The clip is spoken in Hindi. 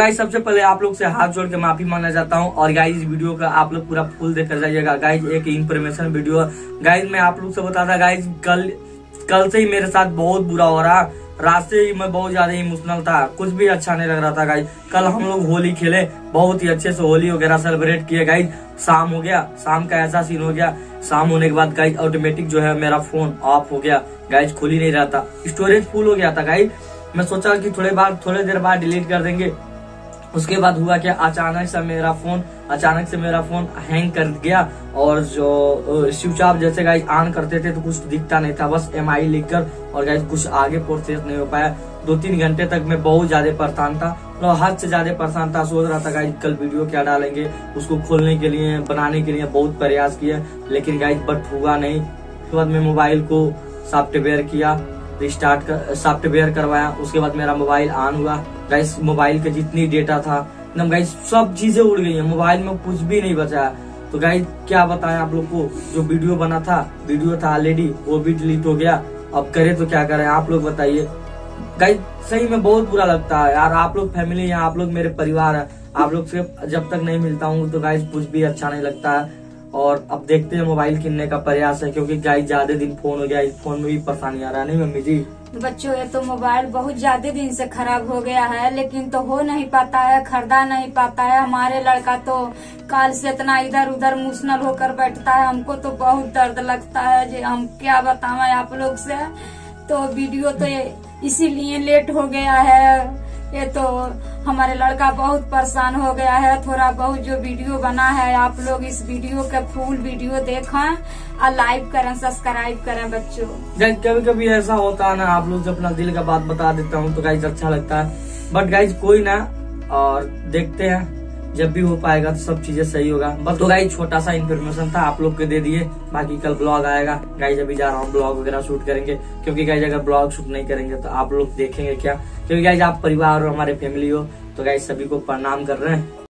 गाइज़ सबसे पहले आप लोग से हाथ जोड़ के माफ़ी मांगना चाहता हूँ। और गाइज़ वीडियो का आप लोग पूरा फुल देख कर जाइएगा। गाइज़ एक इन्फॉर्मेशन वीडियो गाइज़ मैं आप लोग से बता था गाइज़ कल कल से ही मेरे साथ बहुत बुरा हो रहा। से ही मैं बहुत ज़्यादा इमोशनल था। कुछ भी अच्छा नहीं लग रहा था गाइज़ कल हम लोग होली खेले। बहुत ही अच्छे से होली वगैरह सेलिब्रेट किए गाइज़ शाम हो गया। शाम का ऐसा सीन हो गया। शाम होने के बाद गाइज़ ऑटोमेटिक जो है मेरा फ़ोन ऑफ़ हो गया। गाइज़ खुल ही नहीं रहा था। स्टोरेज फुल हो गया था गाइज़ मैं सोचा कि थोड़े बार थोड़े देर बाद डिलीट कर देंगे। उसके बाद हुआ क्या? अचानक से मेरा फ़ोन अचानक से मेरा फ़ोन हैंग कर गया और जो स्विच ऑफ़ जैसे गाइज़ ऑन करते थे तो कुछ दिखता नहीं था। बस एम आई लिखकर और गाइज़ कुछ आगे प्रोसेस नहीं हो पाया। दो तीन घंटे तक मैं बहुत ज़्यादा परेशान था। मतलब हद से ज़्यादा परेशान था। सोच रहा था गाइज़ कल वीडियो क्या डालेंगे? उसको खोलने के लिए, बनाने के लिए बहुत प्रयास किया। लेकिन गाइज़ बट हुआ नहीं। उसके बाद मैं मोबाइल को सॉफ्टवेयर किया। रिस्टार्ट कर सॉफ्टवेयर करवाया, उसके बाद मेरा मोबाइल ऑन हुआ। गाइस मोबाइल का जितनी डेटा था, एकदम गाइस सब चीज़ें उड़ गई है। मोबाइल में कुछ भी नहीं बचा। तो गाइस क्या बताएँ आप लोग को? जो वीडियो बना था वीडियो था ऑलरेडी वो भी डिलीट हो गया। अब करे तो क्या करें? आप लोग बताइए। गाइस सही में बहुत बुरा लगता है। यार, आप लोग फैमिली है, आप लोग मेरे परिवार है। आप लोग से जब तक नहीं मिलता हूँ तो गाइस कुछ भी अच्छा नहीं लगता है। और अब देखते हैं मोबाइल किनने का प्रयास है, क्योंकि गाइस ज़्यादा दिन फ़ोन हो गया, इस फ़ोन में भी परेशानी आ रहा है, नहीं मम्मी जी? बच्चों, ये तो मोबाइल बहुत ज़्यादा दिन से खराब हो गया है, लेकिन तो हो नहीं पाता है, खरीदा नहीं पाता है, हमारे लड़का तो काल से इतना इधर उधर मुसनल होकर बैठता है, हमको तो बहुत दर्द लगता है जी हम क्या बतावे आप लोग से। तो वीडियो तो इसीलिए लेट हो गया है, ये तो हमारे लड़का बहुत परेशान हो गया है, थोड़ा बहुत जो वीडियो बना है, आप लोग इस वीडियो का फुल वीडियो देखें और लाइक करें, सब्सक्राइब करें बच्चों। कभी कभी ऐसा होता है ना, आप लोग जब अपना दिल का बात बता देता हूँ तो गाइज़ अच्छा लगता है। बट गाइज़ कोई ना, और देखते हैं। जब भी हो पाएगा तो सब चीज़ें सही होगा। बस तो गाई छोटा सा इन्फॉर्मेशन था, आप लोग के दे दिए। बाकी कल ब्लॉग आएगा। गाइज़ अभी जा रहा हूँ ब्लॉग वगैरह शूट करेंगे। क्योंकि गाइज़ अगर ब्लॉग शूट नहीं करेंगे तो आप लोग देखेंगे क्या? क्योंकि गाइज़ आप परिवार और हमारे फैमिली हो तो गाइज़ सभी को प्रणाम कर रहे हैं।